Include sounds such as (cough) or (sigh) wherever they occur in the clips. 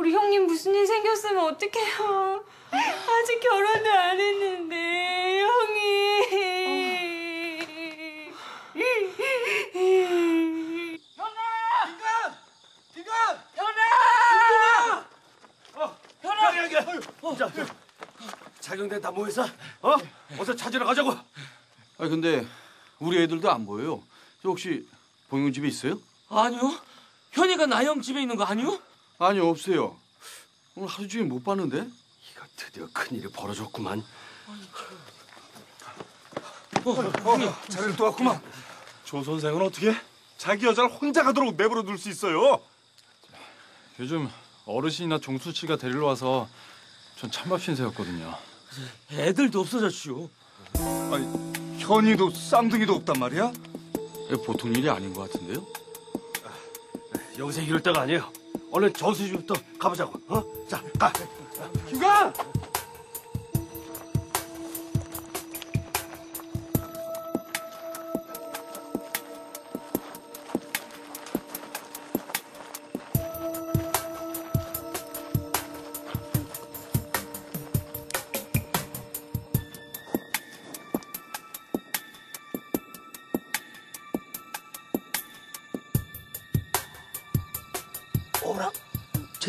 우리 형님 무슨 일 생겼으면 어떡해요? 아직 결혼도 안 했는데 형이. 현아! 여기 여기. 자, 자. 자경대 다 모여서 어? 어서 찾으러 가자고. 아 근데 우리 애들도 안 보여요. 저 혹시 봉용 집에 있어요? 아니요. 현이가 나영 집에 있는 거 아니요? 아니요 없어요. 오늘 하루 종일 못 봤는데. 이거 드디어 큰일이 벌어졌구만. 자리를 또 왔구만. 조 선생은 어떻게 자기 여자를 혼자 가도록 내버려 둘 수 있어요? 요즘 어르신이나 종수 씨가 데리러 와서 전 찬밥 신세였거든요. 애들도 없어졌슈. 아니 현이도 쌍둥이도 없단 말이야? 보통 일이 아닌 것 같은데요? 여기서 이럴 때가 아니에요. 얼른 정수 집부터 가보자고. 어? 자, 가. 휴가!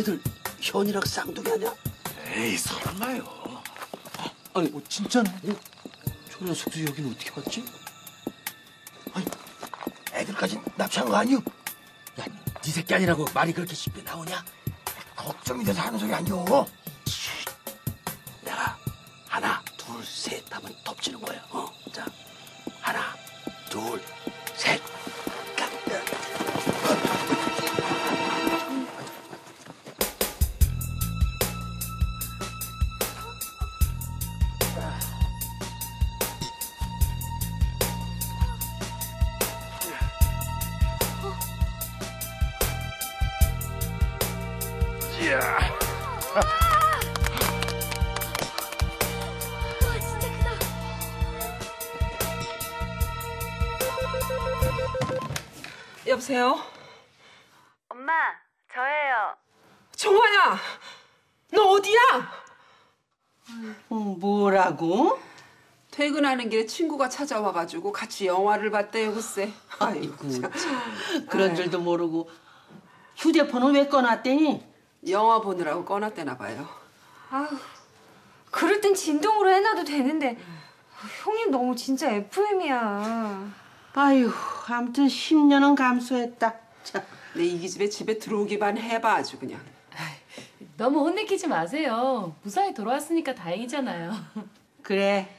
쟤들 현이랑 쌍둥이 아니야? 에이 설마요. 아니, 뭐 진짜네. 어? 저 녀석도 여긴 어떻게 왔지? 아니, 애들까지 납치한 거 아니오? 야, 네 새끼 아니라고 말이 그렇게 쉽게 나오냐? 걱정이 돼서 하는 소리 아니오. 내가 하나, 둘, 셋 하면 덮치는 거야. 어? 와 진짜 크다. 여보세요? 엄마 저예요. 정화야, 너 어디야? 뭐라고? 퇴근하는 길에 친구가 찾아와가지고 같이 영화를 봤대요, 글쎄. 아이고 (laughs) 참. 그런 줄도 모르고 휴대폰은 왜 꺼놨대니? 영화 보느라고 꺼놨대나 봐요. 아우 그럴 땐 진동으로 해놔도 되는데 형님 너무 진짜 FM이야. 아유 아무튼 10년은 감수했다. 참. 내 이기 집에 집에 들어오기만 해봐 아주 그냥. 너무 혼내키지 마세요. 무사히 돌아왔으니까 다행이잖아요. 그래.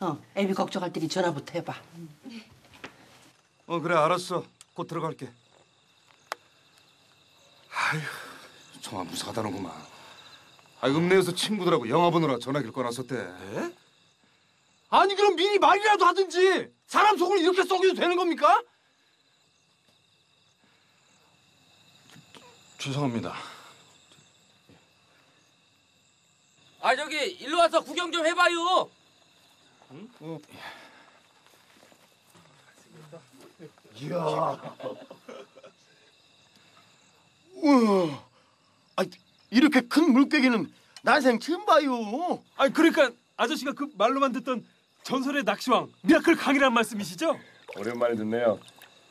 어, 애비 걱정할 때니 전화부터 해봐. 어 그래 알았어. 곧 들어갈게. 아휴 정말 무사하다는구만. 아 읍내에서 친구들하고 영화 보느라 전화기를 꺼놨었대. 아니, 그럼 미리 말이라도 하든지. 사람 속을 이렇게 썩여도 되는 겁니까? 죄송합니다. 아, 저기 일로 와서 구경 좀 해봐요. (laughs) 우와. 아, 이렇게 큰 물고기는 난생 처음 봐요. 아니 그러니까 아저씨가 그 말로만 듣던 전설의 낚시왕 Miracle 강이라는 말씀이시죠? 오랜만에 듣네요.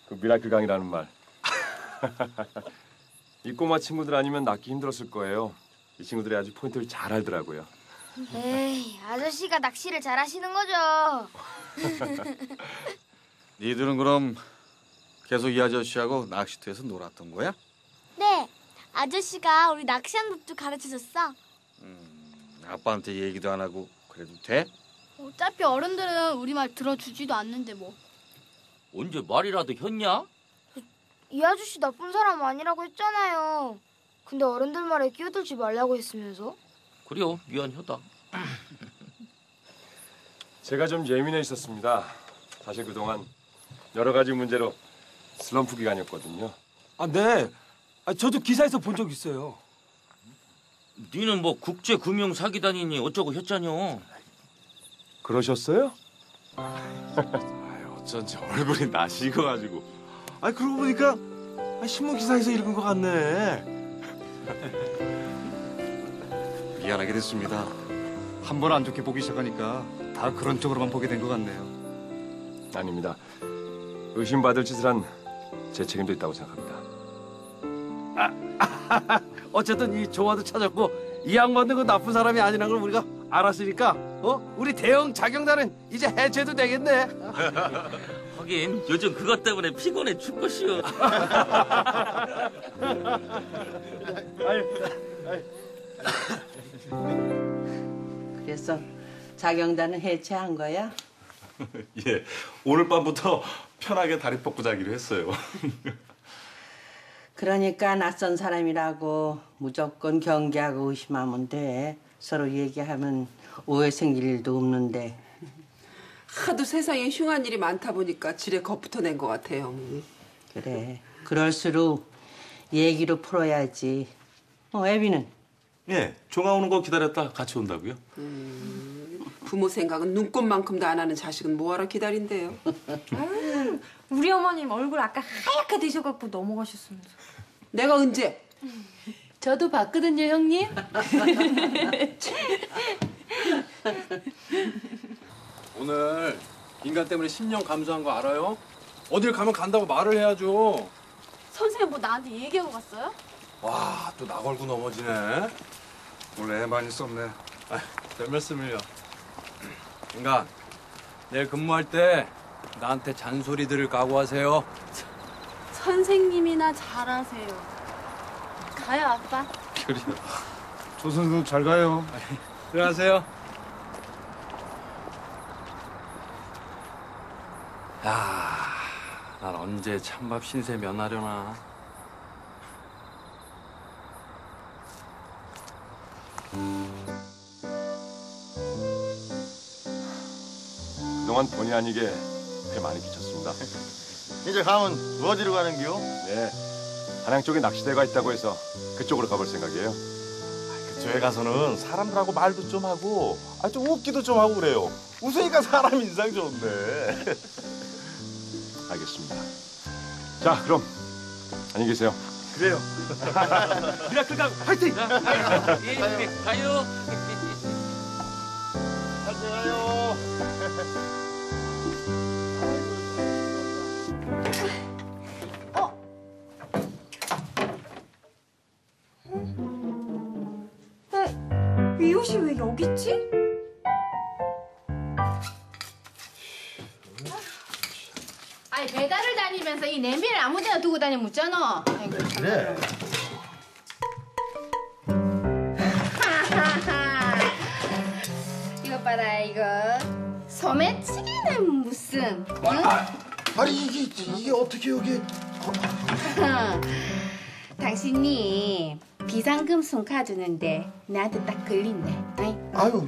그 Miracle 강이라는 말. (laughs) 이 꼬마 친구들 아니면 낚기 힘들었을 거예요. 이 친구들이 아주 포인트를 잘 알더라고요. 에이 아저씨가 낚시를 잘 하시는 거죠. (laughs) 니들은 그럼 계속 이 아저씨하고 낚시터에서 놀았던 거야? 네 아저씨가 우리 낚시하는 법도 가르쳐줬어. 아빠한테 얘기도 안 하고 그래도 돼? 어차피 어른들은 우리 말 들어주지도 않는데 뭐. 언제 말이라도 했냐? 이 아저씨 나쁜 사람 아니라고 했잖아요. 근데 어른들 말에 끼어들지 말라고 했으면서. 그래요, 미안하다. (laughs) 제가 좀 예민해 있었습니다. 사실 그동안 여러 가지 문제로 슬럼프 기간이었거든요. 아 네. 아, 저도 기사에서 본 적 있어요. 니는 뭐 국제 금융 사기단이니 어쩌고 했잖여. 그러셨어요? 어쩐지 얼굴이 낯익어가지고 아 그러고 보니까 아, 신문 기사에서 읽은 것 같네. 미안하게 됐습니다. 한 번 안 좋게 보기 시작하니까 다 그런 쪽으로만 보게 된 것 같네요. 아닙니다. 의심받을 짓을 한 제 책임도 있다고 생각합니다. (laughs) 어쨌든 이 조화도 찾았고 이 양반도 그 나쁜 사람이 아니라는 걸 우리가 알았으니까 어 우리 대형 자경단은 이제 해체도 되겠네. (laughs) 하긴 요즘 그것 때문에 피곤해 죽겠시오. (laughs) 그래서 자경단은 해체한 거야? 예, 오늘 밤부터 편하게 다리 뻗고 자기로 했어요. 그러니까 낯선 사람이라고 무조건 경계하고 의심하면 돼. 서로 얘기하면 오해 생길 일도 없는데. 하도 세상에 흉한 일이 많다 보니까 지레 겁부터 낸 것 같아요. 그래. 그럴수록 얘기로 풀어야지. 어, 애비는? 예, 종아 오는 거 기다렸다 같이 온다고요? 부모 생각은 눈꽃만큼도 안 하는 자식은 뭐하러 기다린대요. (laughs) 우리 어머님 얼굴 아까 하얗게 드셔갖고 넘어가셨습니다. 내가 언제? 저도 봤거든요, 형님. (laughs) 오늘 인간 때문에 10년 감수한 거 알아요? 어딜 가면 간다고 말을 해야죠. 선생님 뭐 나한테 얘기하고 갔어요? 와, 또 나 걸고 넘어지네. 원래 많이 썼네. 아, 별 말씀을요. 인간, 내일 근무할 때 나한테 잔소리 들을 각오하세요. 선생님이나 잘하세요. 가요 아빠. 그래요. 조 선생 잘 가요. 들어가세요. 야, 난 언제 찬밥 신세 면하려나. 그동안 본의 아니게 폐 많이 끼쳤습니다. (laughs) 이제 가면 어디로 가는 겨? 네, 한양 쪽에 낚시대가 있다고 해서 그쪽으로 가볼 생각이에요. 그쪽에 가서는 사람들하고 말도 좀 하고 아, 좀 웃기도 좀 하고 그래요. 웃으니까 사람 인상 좋은데. (laughs) 알겠습니다. 자, 그럼 안녕히 계세요. 그래요. (laughs) Miracle 강 화이팅! 예, 가요. 잘 가요. 아니 배달을 다니면서 이 냄비를 아무데나 두고 다니면 묻잖아. 아이고 참. 그래. 이거 봐라 이거 소매치기는 무슨? 응? 아니 이게 이게 어떻게 여기? (laughs) 당신이 비상금 손카드는데 나한테 딱 걸린대. 아이. 아유,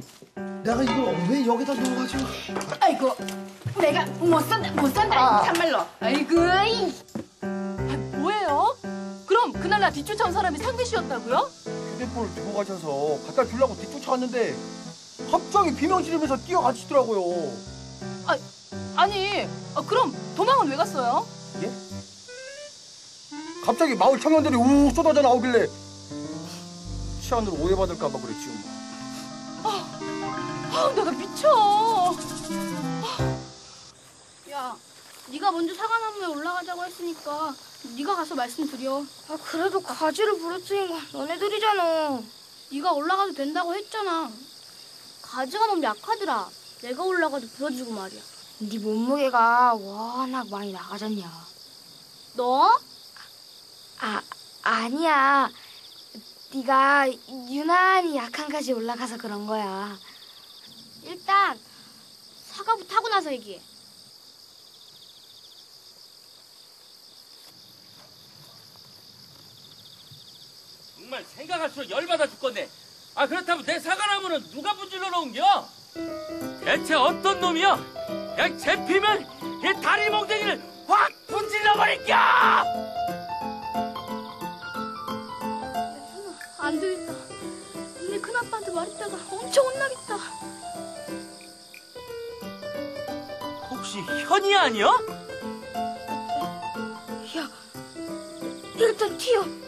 내가 이걸 왜 여기다 넣어가지고? 아이고 내가 못 산다 못 산다 참말로. 아이고 이. 뭐예요? 그럼 그날 나 뒤쫓아온 사람이 상배 씨였다고요? 휴대폰을 두고 가셔서 갖다 주려고 뒤쫓아왔는데 갑자기 비명 지르면서 뛰어가시더라고요. 아니, 아, 그럼 도망은 왜 갔어요? 갑자기 마을 청년들이 우 쏟아져 나오길래 치안으로 오해받을까 봐 그랬지요. 아, 내가 미쳐. 야, 네가 먼저 사과나무에 올라가자고 했으니까 네가 가서 말씀드려. 아, 그래도 가지를 부러뜨린 건 너네들이잖아. 네가 올라가도 된다고 했잖아. 가지가 너무 약하더라. 내가 올라가도 부러지고 말이야. 네 몸무게가 워낙 많이 나가졌냐. 너? 아, 아니야. 네가 유난히 약한 가지 올라가서 그런 거야. 일단 사과부터 하고 나서 얘기해. 정말 생각할수록 열받아 죽겠네. 아 그렇다면 내 사과나무는 누가 분질러 놓은겨? 대체 어떤 놈이야? 그냥 잡히면 이 다리 몽둥이를 확 분질러 버릴겨! 현이 아니야? 야, 일단 튀어.